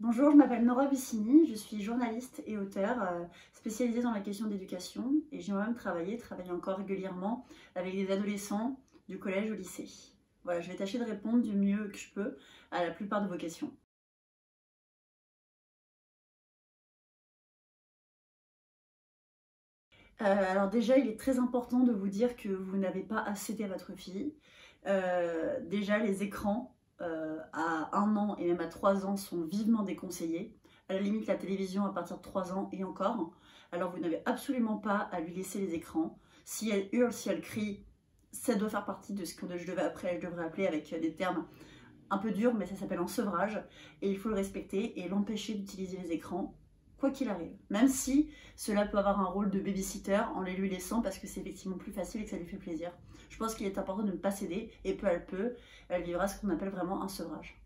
Bonjour, je m'appelle Nora Vicini, je suis journaliste et auteur euh, spécialisée dans la question d'éducation et j'ai moi-même travaillé, travaillé encore régulièrement avec des adolescents du collège au lycée. Voilà, je vais tâcher de répondre du mieux que je peux à la plupart de vos questions. Euh, alors déjà, il est très important de vous dire que vous n'avez pas à céder à votre fille. Euh, déjà, les écrans, euh, à 1 an et même à 3 ans sont vivement déconseillés. À la limite, la télévision à partir de 3 ans et encore. Alors vous n'avez absolument pas à lui laisser les écrans. Si elle hurle, si elle crie, ça doit faire partie de ce que je après, je devrais appeler avec des termes un peu durs, mais ça s'appelle un sevrage. Et il faut le respecter et l'empêcher d'utiliser les écrans quoi qu'il arrive. Même si cela peut avoir un rôle de babysitter en les lui laissant parce que c'est effectivement plus facile et que ça lui fait plaisir. Je pense qu'il est important de ne pas céder et peu à peu, elle vivra ce qu'on appelle vraiment un sevrage.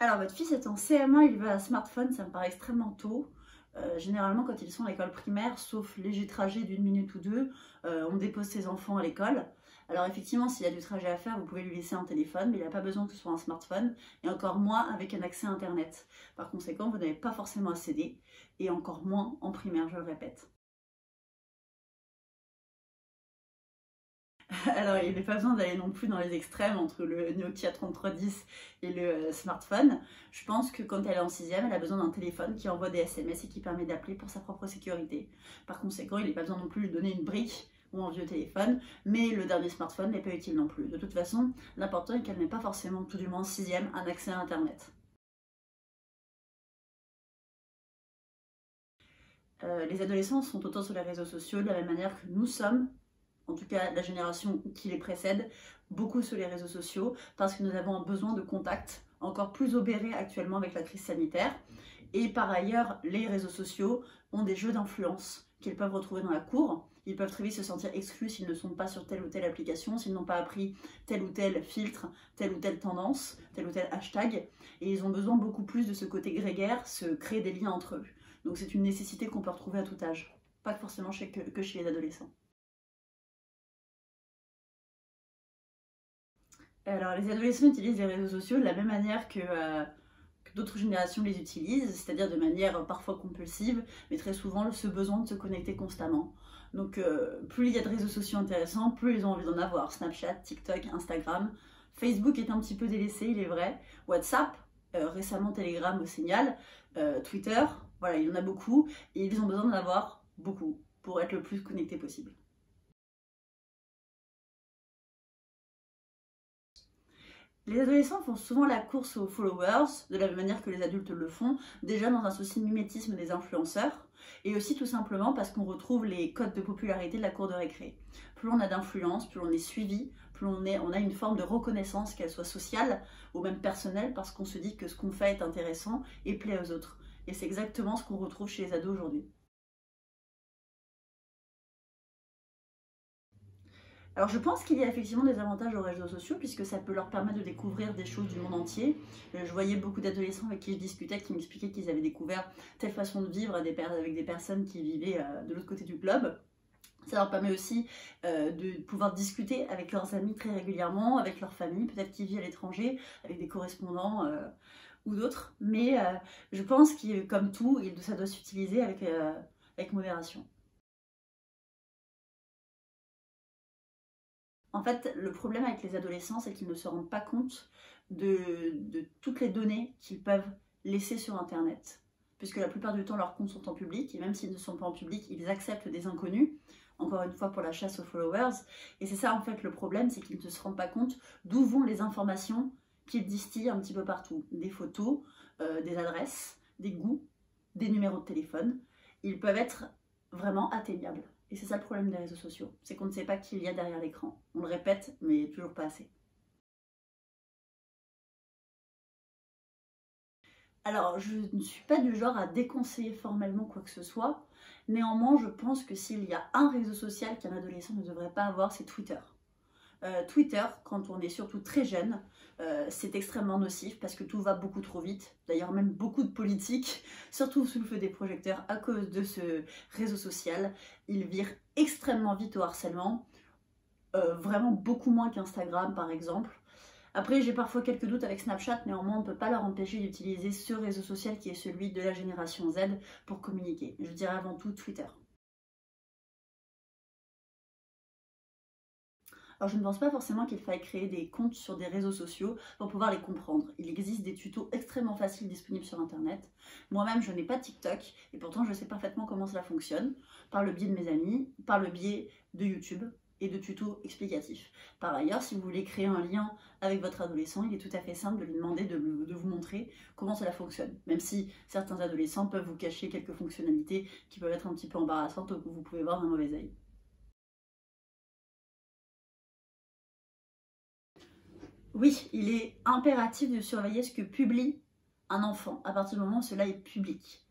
Alors votre fils est en CM1, il veut un smartphone, ça me paraît extrêmement tôt. Euh, généralement quand ils sont à l'école primaire, sauf léger trajet d'une minute ou deux, euh, on dépose ses enfants à l'école. Alors effectivement, s'il y a du trajet à faire, vous pouvez lui laisser un téléphone, mais il n'a pas besoin que ce soit un smartphone, et encore moins avec un accès à Internet. Par conséquent, vous n'avez pas forcément à céder, et encore moins en primaire, je le répète. Alors, il n'est pas besoin d'aller non plus dans les extrêmes entre le Nokia 3310 et le euh, smartphone. Je pense que quand elle est en sixième, elle a besoin d'un téléphone qui envoie des SMS et qui permet d'appeler pour sa propre sécurité. Par conséquent, il n'est pas besoin non plus de lui donner une brique ou un vieux téléphone, mais le dernier smartphone n'est pas utile non plus. De toute façon, l'important est qu'elle n'ait pas forcément, tout du moins sixième, un accès à Internet. Euh, les adolescents sont autant sur les réseaux sociaux de la même manière que nous sommes, en tout cas la génération qui les précède, beaucoup sur les réseaux sociaux, parce que nous avons un besoin de contact encore plus obéré actuellement avec la crise sanitaire. Et par ailleurs, les réseaux sociaux ont des jeux d'influence qu'ils peuvent retrouver dans la cour. Ils peuvent très vite se sentir exclus s'ils ne sont pas sur telle ou telle application, s'ils n'ont pas appris tel ou tel filtre, telle ou telle tendance, tel ou tel hashtag. Et ils ont besoin beaucoup plus de ce côté grégaire, se créer des liens entre eux. Donc c'est une nécessité qu'on peut retrouver à tout âge, pas forcément que, chez les adolescents. Alors les adolescents utilisent les réseaux sociaux de la même manière que... Euh, d'autres générations les utilisent, c'est-à-dire de manière parfois compulsive, mais très souvent ce besoin de se connecter constamment. Donc euh, plus il y a de réseaux sociaux intéressants, plus ils ont envie d'en avoir. Snapchat, TikTok, Instagram. Facebook est un petit peu délaissé, il est vrai. WhatsApp, euh, récemment Telegram au signal, euh, Twitter, voilà, il y en a beaucoup, et ils ont besoin d'en avoir beaucoup pour être le plus connecté possible. Les adolescents font souvent la course aux followers, de la même manière que les adultes le font, déjà dans un souci de mimétisme des influenceurs, et aussi tout simplement parce qu'on retrouve les codes de popularité de la cour de récré. Plus on a d'influence, plus on est suivi, plus on, est, on a une forme de reconnaissance, qu'elle soit sociale ou même personnelle, parce qu'on se dit que ce qu'on fait est intéressant et plaît aux autres. Et c'est exactement ce qu'on retrouve chez les ados aujourd'hui. Alors je pense qu'il y a effectivement des avantages aux réseaux sociaux puisque ça peut leur permettre de découvrir des choses du monde entier. Euh, je voyais beaucoup d'adolescents avec qui je discutais qui m'expliquaient qu'ils avaient découvert telle façon de vivre avec des personnes qui vivaient euh, de l'autre côté du globe. Ça leur permet aussi euh, de pouvoir discuter avec leurs amis très régulièrement, avec leur famille, peut-être qui vit à l'étranger, avec des correspondants ou d'autres. Mais je pense que comme tout, ça doit s'utiliser avec modération. En fait, le problème avec les adolescents, c'est qu'ils ne se rendent pas compte de, toutes les données qu'ils peuvent laisser sur Internet. Puisque la plupart du temps, leurs comptes sont en public, et même s'ils ne sont pas en public, ils acceptent des inconnus, encore une fois pour la chasse aux followers. Et c'est ça en fait le problème, c'est qu'ils ne se rendent pas compte d'où vont les informations qu'ils distillent un petit peu partout. Des photos, euh, des adresses, des goûts, des numéros de téléphone. Ils peuvent être vraiment atteignables. Et c'est ça le problème des réseaux sociaux, c'est qu'on ne sait pas qui il y a derrière l'écran. On le répète, mais toujours pas assez. Alors, je ne suis pas du genre à déconseiller formellement quoi que ce soit. Néanmoins, je pense que s'il y a un réseau social qu'un adolescent ne devrait pas avoir, c'est Twitter. Euh, Twitter, quand on est surtout très jeune, euh, c'est extrêmement nocif parce que tout va beaucoup trop vite. D'ailleurs, même beaucoup de politiques, surtout sous le feu des projecteurs, à cause de ce réseau social, ils virent extrêmement vite au harcèlement. Euh, vraiment beaucoup moins qu'Instagram, par exemple. Après, j'ai parfois quelques doutes avec Snapchat, néanmoins, on ne peut pas leur empêcher d'utiliser ce réseau social qui est celui de la génération Z pour communiquer. Je dirais avant tout Twitter. Alors je ne pense pas forcément qu'il faille créer des comptes sur des réseaux sociaux pour pouvoir les comprendre. Il existe des tutos extrêmement faciles disponibles sur internet. Moi-même je n'ai pas TikTok et pourtant je sais parfaitement comment cela fonctionne par le biais de mes amis, par le biais de YouTube et de tutos explicatifs. Par ailleurs, si vous voulez créer un lien avec votre adolescent, il est tout à fait simple de lui demander de, vous montrer comment cela fonctionne. Même si certains adolescents peuvent vous cacher quelques fonctionnalités qui peuvent être un petit peu embarrassantes ou que vous pouvez voir d'un mauvais œil. Oui, il est impératif de surveiller ce que publie un enfant à partir du moment où cela est public.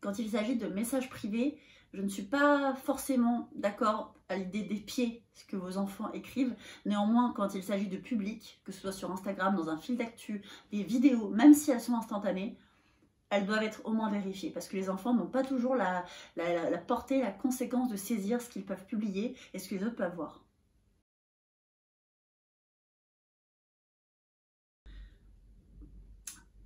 Quand il s'agit de messages privés, je ne suis pas forcément d'accord à l'idée d'épier ce que vos enfants écrivent. Néanmoins, quand il s'agit de public, que ce soit sur Instagram, dans un fil d'actu, des vidéos, même si elles sont instantanées, elles doivent être au moins vérifiées parce que les enfants n'ont pas toujours la, la portée, la conséquence de saisir ce qu'ils peuvent publier et ce que les autres peuvent voir.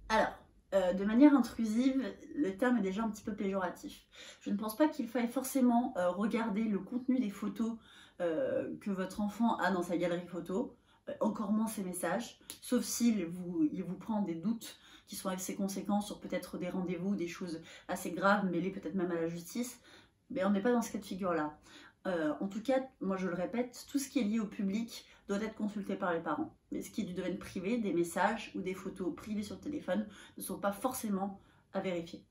Alors, euh, de manière intrusive, le terme est déjà un petit peu péjoratif. Je ne pense pas qu'il faille forcément euh, regarder le contenu des photos euh, que votre enfant a dans sa galerie photo, encore moins ses messages, sauf s'il vous, il vous prend des doutes qui sont avec ses conséquences sur peut-être des rendez-vous, des choses assez graves, mêlées peut-être même à la justice. Mais on n'est pas dans ce cas de figure-là. En tout cas, moi je le répète, tout ce qui est lié au public, doit être consulté par les parents. Mais ce qui est du domaine privé, des messages ou des photos privées sur le téléphone ne sont pas forcément à vérifier.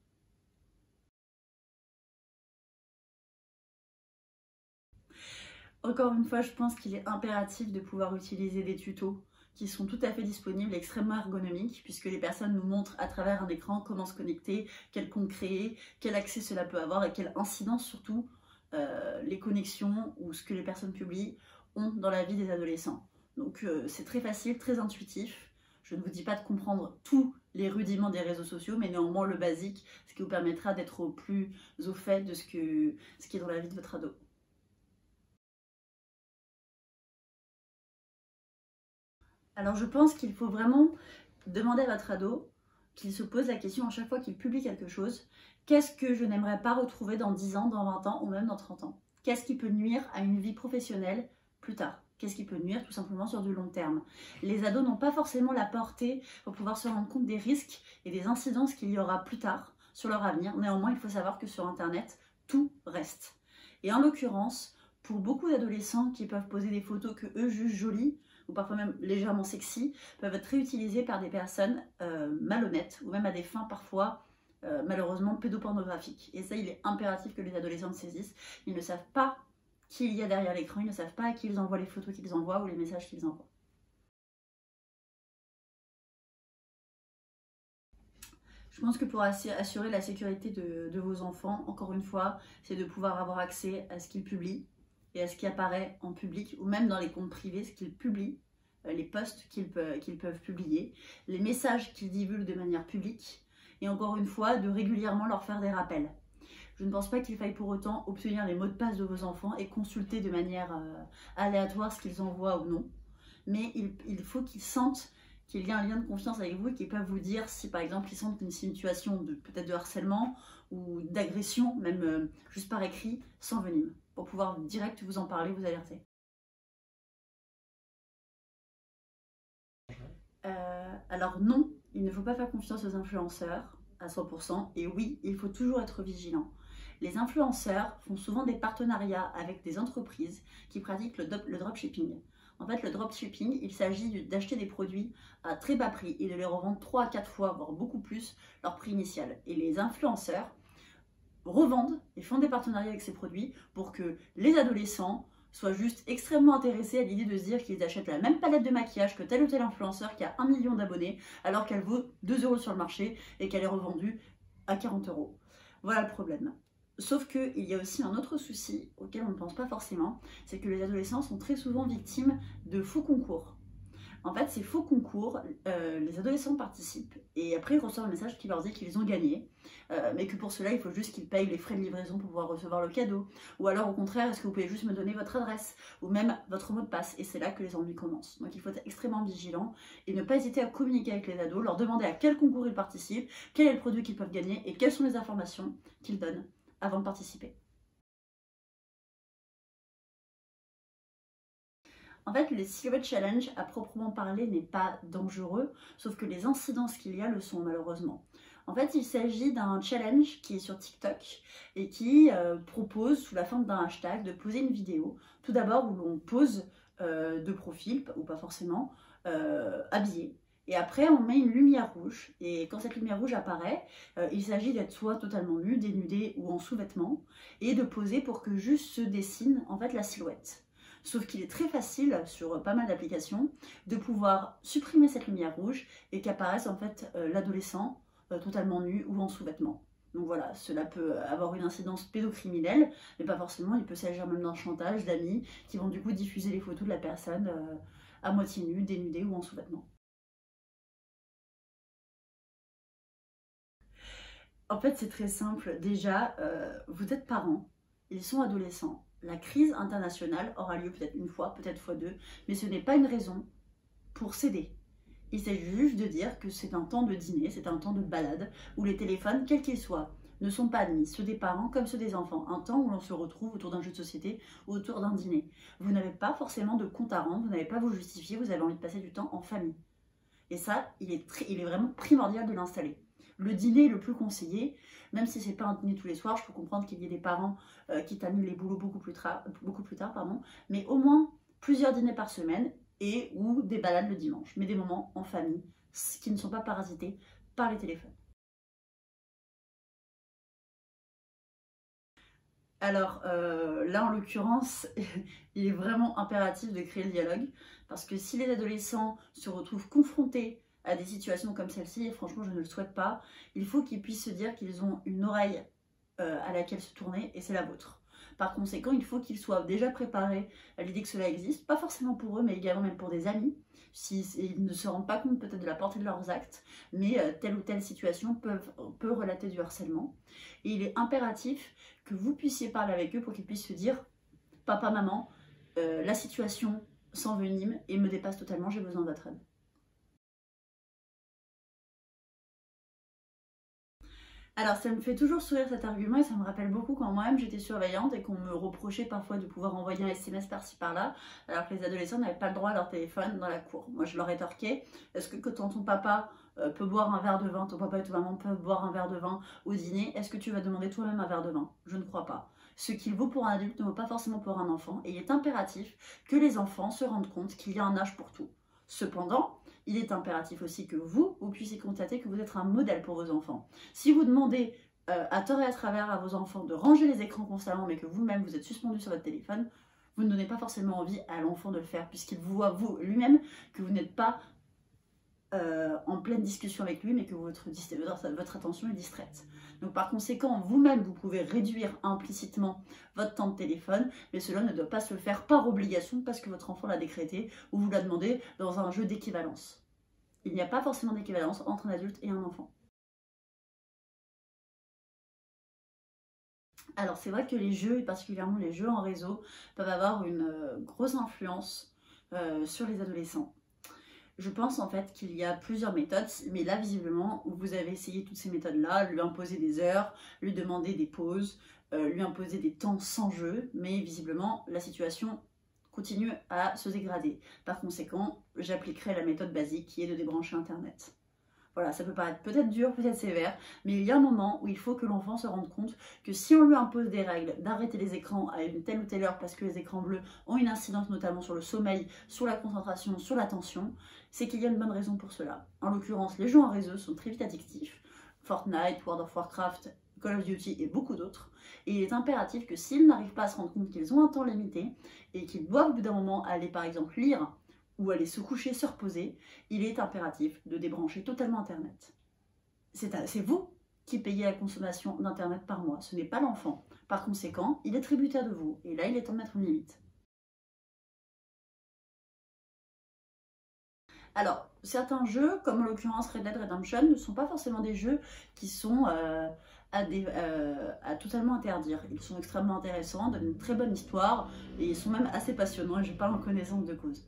Encore une fois, je pense qu'il est impératif de pouvoir utiliser des tutos qui sont tout à fait disponibles, extrêmement ergonomiques, puisque les personnes nous montrent à travers un écran comment se connecter, quel compte créer, quel accès cela peut avoir et quelle incidence surtout euh, les connexions ou ce que les personnes publient ont dans la vie des adolescents. Donc euh, c'est très facile, très intuitif. Je ne vous dis pas de comprendre tous les rudiments des réseaux sociaux, mais néanmoins le basique, ce qui vous permettra d'être plus au fait de ce qui est dans la vie de votre ado. Alors je pense qu'il faut vraiment demander à votre ado qu'il se pose la question à chaque fois qu'il publie quelque chose, qu'est-ce que je n'aimerais pas retrouver dans 10 ans, dans 20 ans ou même dans 30 ans? Qu'est-ce qui peut nuire à une vie professionnelle plus tard? Qu'est-ce qui peut nuire tout simplement sur du long terme? Les ados n'ont pas forcément la portée pour pouvoir se rendre compte des risques et des incidences qu'il y aura plus tard sur leur avenir. Néanmoins, il faut savoir que sur Internet, tout reste. Et en l'occurrence, pour beaucoup d'adolescents qui peuvent poser des photos que eux jugent jolies, ou parfois même légèrement sexy, peuvent être réutilisées par des personnes euh, malhonnêtes, ou même à des fins parfois euh, malheureusement pédopornographiques. Et ça, il est impératif que les adolescents le saisissent. Ils ne savent pas qui il y a derrière l'écran, ils ne savent pas à qui ils envoient les photos qu'ils envoient ou les messages qu'ils envoient. Je pense que pour assurer la sécurité de, vos enfants, encore une fois, c'est de pouvoir avoir accès à ce qu'ils publient et à ce qui apparaît en public ou même dans les comptes privés, ce qu'ils publient, euh, les posts qu'ils peuvent publier, les messages qu'ils divulguent de manière publique et encore une fois, de régulièrement leur faire des rappels. Je ne pense pas qu'il faille pour autant obtenir les mots de passe de vos enfants et consulter de manière euh, aléatoire ce qu'ils envoient ou non. Mais il, faut qu'ils sentent qu'il y a un lien de confiance avec vous et qu'ils peuvent vous dire si par exemple ils sentent une situation de peut-être de harcèlement ou d'agression, même euh, juste par écrit, sans venir, pour pouvoir direct vous en parler, vous alerter. Euh, alors non, il ne faut pas faire confiance aux influenceurs à 100%. Et oui, il faut toujours être vigilant. Les influenceurs font souvent des partenariats avec des entreprises qui pratiquent le, dropshipping. En fait, le dropshipping, il s'agit d'acheter des produits à très bas prix et de les revendre 3 à 4 fois, voire beaucoup plus, leur prix initial. Et les influenceurs revendent et font des partenariats avec ces produits pour que les adolescents soient juste extrêmement intéressés à l'idée de se dire qu'ils achètent la même palette de maquillage que tel ou tel influenceur qui a 1 million d'abonnés alors qu'elle vaut 2 euros sur le marché et qu'elle est revendue à 40 euros. Voilà le problème. Sauf qu'il y a aussi un autre souci auquel on ne pense pas forcément, c'est que les adolescents sont très souvent victimes de faux concours. En fait, ces faux concours, euh, les adolescents participent et après ils reçoivent un message qui leur dit qu'ils ont gagné, euh, mais que pour cela il faut juste qu'ils payent les frais de livraison pour pouvoir recevoir le cadeau. Ou alors au contraire, est-ce que vous pouvez juste me donner votre adresse ou même votre mot de passe Et c'est là que les ennuis commencent. Donc il faut être extrêmement vigilant et ne pas hésiter à communiquer avec les ados, leur demander à quel concours ils participent, quel est le produit qu'ils peuvent gagner et quelles sont les informations qu'ils donnent avant de participer. En fait, le Silhouette Challenge, à proprement parler, n'est pas dangereux, sauf que les incidences qu'il y a le sont malheureusement. En fait, il s'agit d'un challenge qui est sur TikTok et qui euh, propose, sous la forme d'un hashtag, de poser une vidéo. Tout d'abord, où l'on pose euh, de profil, ou pas forcément, euh, habillé. Et après, on met une lumière rouge. Et quand cette lumière rouge apparaît, il s'agit d'être soit totalement nu, dénudé ou en sous-vêtements, et de poser pour que juste se dessine en fait la silhouette. Sauf qu'il est très facile sur pas mal d'applications de pouvoir supprimer cette lumière rouge et qu'apparaisse en fait euh, l'adolescent euh, totalement nu ou en sous-vêtements. Donc voilà, cela peut avoir une incidence pédocriminelle, mais pas forcément, il peut s'agir même d'un chantage d'amis qui vont du coup diffuser les photos de la personne euh, à moitié nue, dénudée ou en sous-vêtements. En fait, c'est très simple. Déjà, vous êtes parents, ils sont adolescents la crise internationale aura lieu peut-être une fois, peut-être fois deux, mais ce n'est pas une raison pour céder. Il s'agit juste de dire que c'est un temps de dîner, c'est un temps de balade, où les téléphones, quels qu'ils soient, ne sont pas admis, ceux des parents comme ceux des enfants. Un temps où l'on se retrouve autour d'un jeu de société ou autour d'un dîner. Vous n'avez pas forcément de compte à rendre, vous n'avez pas à vous justifier, vous avez envie de passer du temps en famille. Et ça, il est, il est vraiment primordial de l'installer le dîner le plus conseillé, même si c'est pas un dîner tous les soirs, je peux comprendre qu'il y ait des parents euh, qui t'annulent les boulots beaucoup plus, beaucoup plus tard, pardon, mais au moins plusieurs dîners par semaine et ou des balades le dimanche, mais des moments en famille qui ne sont pas parasités par les téléphones. Alors euh, là, en l'occurrence, il est vraiment impératif de créer le dialogue, parce que si les adolescents se retrouvent confrontés à des situations comme celle-ci, et franchement je ne le souhaite pas, il faut qu'ils puissent se dire qu'ils ont une oreille euh, à laquelle se tourner, et c'est la vôtre. Par conséquent, il faut qu'ils soient déjà préparés à l'idée que cela existe, pas forcément pour eux, mais également même pour des amis, s'ils ne se rendent pas compte peut-être de la portée de leurs actes, mais euh, telle ou telle situation peut relater du harcèlement. Et il est impératif que vous puissiez parler avec eux pour qu'ils puissent se dire, papa, maman, euh, la situation s'envenime et me dépasse totalement, j'ai besoin de votre aide. Alors ça me fait toujours sourire cet argument et ça me rappelle beaucoup quand moi-même j'étais surveillante et qu'on me reprochait parfois de pouvoir envoyer un SMS par-ci par-là alors que les adolescents n'avaient pas le droit à leur téléphone dans la cour. Moi je leur rétorquais, est-ce que quand ton papa euh, peut boire un verre de vin, ton papa et ta maman peuvent boire un verre de vin au dîner, est-ce que tu vas demander toi-même un verre de vin? Je ne crois pas. Ce qu'il vaut pour un adulte ne vaut pas forcément pour un enfant et il est impératif que les enfants se rendent compte qu'il y a un âge pour tout. Cependant, il est impératif aussi que vous, vous puissiez constater que vous êtes un modèle pour vos enfants. Si vous demandez euh, à tort et à travers à vos enfants de ranger les écrans constamment, mais que vous-même vous êtes suspendu sur votre téléphone, vous ne donnez pas forcément envie à l'enfant de le faire, puisqu'il voit vous lui-même que vous n'êtes pas euh, en pleine discussion avec lui, mais que votre, attention est distraite. Donc par conséquent, vous-même, vous pouvez réduire implicitement votre temps de téléphone, mais cela ne doit pas se faire par obligation parce que votre enfant l'a décrété ou vous l'a demandé dans un jeu d'équivalence. Il n'y a pas forcément d'équivalence entre un adulte et un enfant. Alors c'est vrai que les jeux, et particulièrement les jeux en réseau, peuvent avoir une euh, grosse influence euh, sur les adolescents. Je pense en fait qu'il y a plusieurs méthodes, mais là visiblement, vous avez essayé toutes ces méthodes-là, lui imposer des heures, lui demander des pauses, euh, lui imposer des temps sans jeu, mais visiblement la situation continue à se dégrader. Par conséquent, j'appliquerai la méthode basique qui est de débrancher Internet. Voilà, ça peut paraître peut-être dur, peut-être sévère, mais il y a un moment où il faut que l'enfant se rende compte que si on lui impose des règles d'arrêter les écrans à une telle ou telle heure parce que les écrans bleus ont une incidence notamment sur le sommeil, sur la concentration, sur l'attention, c'est qu'il y a une bonne raison pour cela. En l'occurrence, les jeux en réseau sont très vite addictifs. Fortnite, World of Warcraft, Call of Duty et beaucoup d'autres. Et il est impératif que s'ils n'arrivent pas à se rendre compte qu'ils ont un temps limité et qu'ils doivent au bout d'un moment aller par exemple lire ou aller se coucher, se reposer, il est impératif de débrancher totalement Internet. C'est vous qui payez la consommation d'Internet par mois, ce n'est pas l'enfant. Par conséquent, il est tributaire de vous, et là il est temps de mettre une limite. Alors, certains jeux, comme en l'occurrence Red Dead Redemption, ne sont pas forcément des jeux qui sont euh, à, euh, à, totalement interdire. Ils sont extrêmement intéressants, donnent une très bonne histoire, et ils sont même assez passionnants, et je parle en connaissance de cause.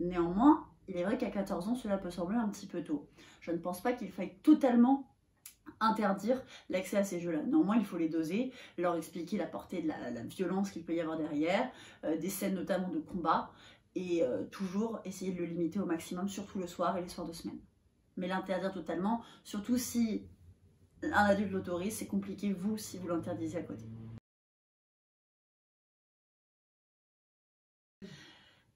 Néanmoins, il est vrai qu'à 14 ans, cela peut sembler un petit peu tôt. Je ne pense pas qu'il faille totalement interdire l'accès à ces jeux-là. Néanmoins, il faut les doser, leur expliquer la portée de la, violence qu'il peut y avoir derrière, euh, des scènes notamment de combat, et euh, toujours essayer de le limiter au maximum, surtout le soir et les soirs de semaine. Mais l'interdire totalement, surtout si un adulte l'autorise, c'est compliqué vous si vous l'interdisez à côté.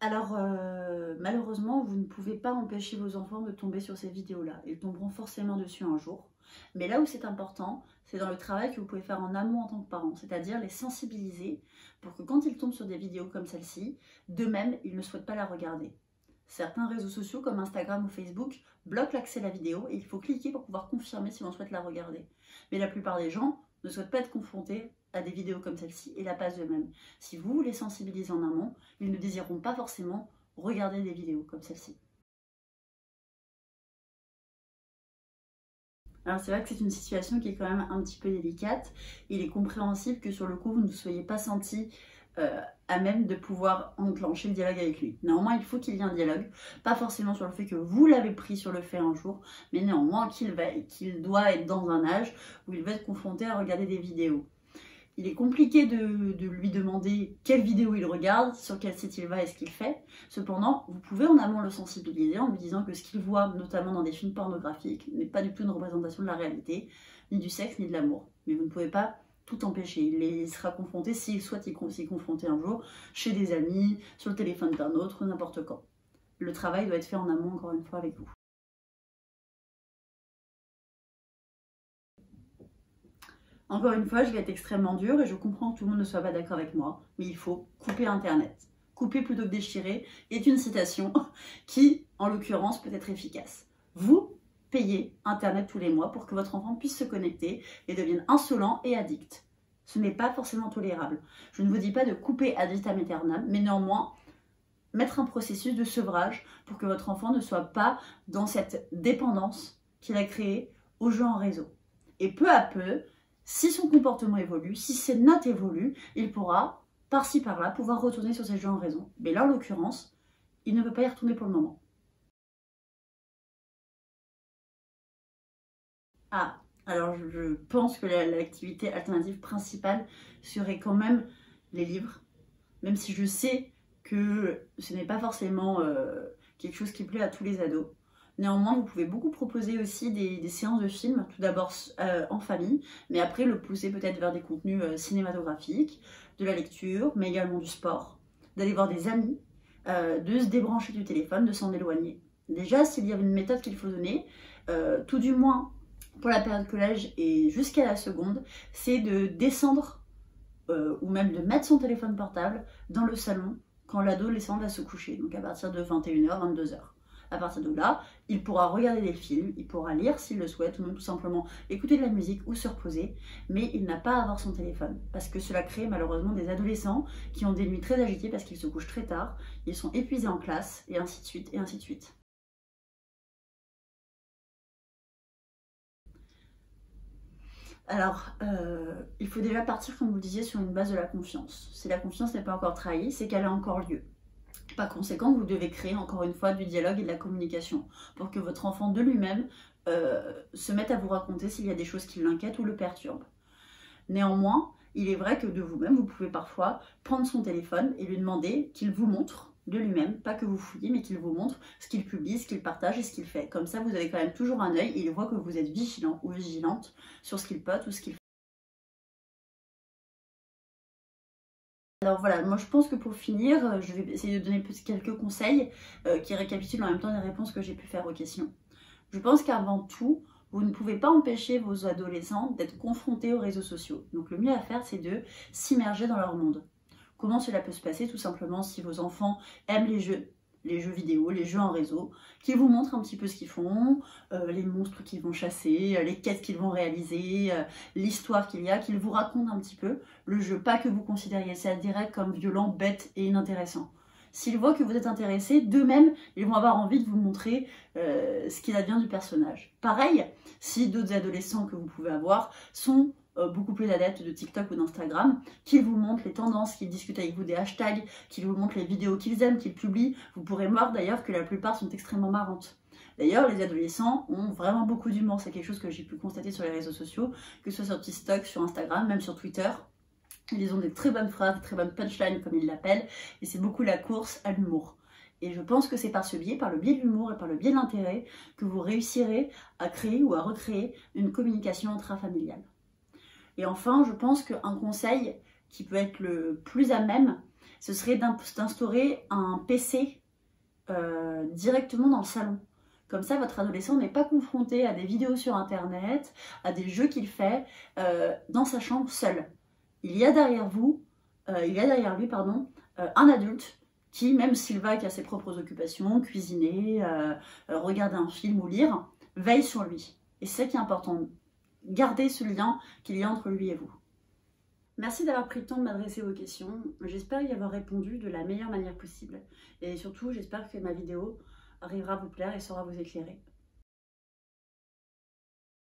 Alors, euh, malheureusement, vous ne pouvez pas empêcher vos enfants de tomber sur ces vidéos-là. Ils tomberont forcément dessus un jour. Mais là où c'est important, c'est dans le travail que vous pouvez faire en amont en tant que parent, c'est-à-dire les sensibiliser pour que quand ils tombent sur des vidéos comme celle-ci, d'eux-mêmes, ils ne souhaitent pas la regarder. Certains réseaux sociaux comme Instagram ou Facebook bloquent l'accès à la vidéo et il faut cliquer pour pouvoir confirmer si l'on souhaite la regarder. Mais la plupart des gens ne souhaitent pas être confrontés à des vidéos comme celle-ci et la passent eux-mêmes. Si vous les sensibilisez en amont, ils ne désireront pas forcément regarder des vidéos comme celle-ci. Alors c'est vrai que c'est une situation qui est quand même un petit peu délicate. Il est compréhensible que sur le coup, vous ne soyez pas senti euh, à même de pouvoir enclencher le dialogue avec lui. Néanmoins, il faut qu'il y ait un dialogue, pas forcément sur le fait que vous l'avez pris sur le fait un jour, mais néanmoins qu'il qu'il doit être dans un âge où il va être confronté à regarder des vidéos. Il est compliqué de, lui demander quelle vidéo il regarde, sur quel site il va et ce qu'il fait. Cependant, vous pouvez en amont le sensibiliser en lui disant que ce qu'il voit, notamment dans des films pornographiques, n'est pas du tout une représentation de la réalité, ni du sexe, ni de l'amour. Mais vous ne pouvez pas tout empêcher. Il, sera confronté, s'il souhaite s'y confronter un jour, chez des amis, sur le téléphone d'un autre, n'importe quand. Le travail doit être fait en amont, encore une fois, avec vous. Encore une fois, je vais être extrêmement dure et je comprends que tout le monde ne soit pas d'accord avec moi, mais il faut couper Internet. Couper plutôt que déchirer est une citation qui, en l'occurrence, peut être efficace. Vous payez Internet tous les mois pour que votre enfant puisse se connecter et devienne insolent et addict. Ce n'est pas forcément tolérable. Je ne vous dis pas de couper ad vitam aeternam, mais néanmoins, mettre un processus de sevrage pour que votre enfant ne soit pas dans cette dépendance qu'il a créée aux jeux en réseau. Et peu à peu, si son comportement évolue, si ses notes évoluent, il pourra, par-ci par-là, pouvoir retourner sur ses jeux en raison. Mais là, en l'occurrence, il ne peut pas y retourner pour le moment. Ah, alors je pense que l'activité alternative principale serait quand même les livres, même si je sais que ce n'est pas forcément euh, quelque chose qui plaît à tous les ados. Néanmoins, vous pouvez beaucoup proposer aussi des, séances de films, tout d'abord euh, en famille, mais après le pousser peut-être vers des contenus euh, cinématographiques, de la lecture, mais également du sport, d'aller voir des amis, de se débrancher du téléphone, de s'en éloigner. Déjà, s'il y avait une méthode qu'il faut donner, tout du moins pour la période collège et jusqu'à la seconde, c'est de descendre ou même de mettre son téléphone portable dans le salon quand l'adolescent va se coucher, donc à partir de 21h, 22h. À partir de là, il pourra regarder des films, il pourra lire s'il le souhaite, ou tout simplement écouter de la musique ou se reposer, mais il n'a pas à avoir son téléphone, parce que cela crée malheureusement des adolescents qui ont des nuits très agitées parce qu'ils se couchent très tard, ils sont épuisés en classe, et ainsi de suite, et ainsi de suite. Alors, euh, il faut déjà partir, comme vous le disiez, sur une base de la confiance. Si la confiance n'est pas encore trahie, c'est qu'elle a encore lieu. Par conséquent, vous devez créer encore une fois du dialogue et de la communication pour que votre enfant de lui-même euh, se mette à vous raconter s'il y a des choses qui l'inquiètent ou le perturbent. Néanmoins, il est vrai que de vous-même, vous pouvez parfois prendre son téléphone et lui demander qu'il vous montre de lui-même, pas que vous fouillez, mais qu'il vous montre ce qu'il publie, ce qu'il partage et ce qu'il fait. Comme ça, vous avez quand même toujours un œil et il voit que vous êtes vigilant ou vigilante sur ce qu'il pote ou ce qu'il fait. Alors voilà, moi je pense que pour finir, euh, je vais essayer de donner quelques conseils euh, qui récapitulent en même temps les réponses que j'ai pu faire aux questions. Je pense qu'avant tout, vous ne pouvez pas empêcher vos adolescents d'être confrontés aux réseaux sociaux. Donc le mieux à faire, c'est de s'immerger dans leur monde. Comment cela peut se passer Tout simplement si vos enfants aiment les jeux, les jeux vidéo, les jeux en réseau, qui vous montrent un petit peu ce qu'ils font, euh, les monstres qu'ils vont chasser, euh, les quêtes qu'ils vont réaliser, euh, l'histoire qu'il y a, qu'ils vous racontent un petit peu le jeu. Pas que vous considériez ça direct comme violent, bête et inintéressant. s'ils voient que vous êtes intéressé, d'eux-mêmes, ils vont avoir envie de vous montrer ce qu'il advient du personnage. Pareil, si d'autres adolescents que vous pouvez avoir sont euh, beaucoup plus adeptes de TikTok ou d'Instagram, qu'ils vous montrent les tendances, qu'ils discutent avec vous des hashtags, qu'ils vous montrent les vidéos qu'ils aiment, qu'ils publient, vous pourrez voir d'ailleurs que la plupart sont extrêmement marrantes. D'ailleurs, les adolescents ont vraiment beaucoup d'humour. C'est quelque chose que j'ai pu constater sur les réseaux sociaux, que ce soit sur TikTok, sur Instagram, même sur Twitter. Ils ont des très bonnes phrases, des très bonnes punchlines, comme ils l'appellent, et c'est beaucoup la course à l'humour. Et je pense que c'est par ce biais, par le biais de l'humour et par le biais de l'intérêt, que vous réussirez à créer ou à recréer une communication intrafamiliale. Et enfin, je pense qu'un conseil qui peut être le plus à même, ce serait d'instaurer un PC euh, directement dans le salon. Comme ça, votre adolescent n'est pas confronté à des vidéos sur Internet, à des jeux qu'il fait euh, dans sa chambre seul. Il y a derrière vous, euh, il y a derrière lui, pardon, un adulte qui, même s'il va qui a ses propres occupations, cuisiner, regarder un film ou lire, veille sur lui. Et c'est ça qui est important. Gardez ce lien qu'il y a entre lui et vous. Merci d'avoir pris le temps de m'adresser vos questions. J'espère y avoir répondu de la meilleure manière possible. Et surtout, j'espère que ma vidéo arrivera à vous plaire et saura vous éclairer.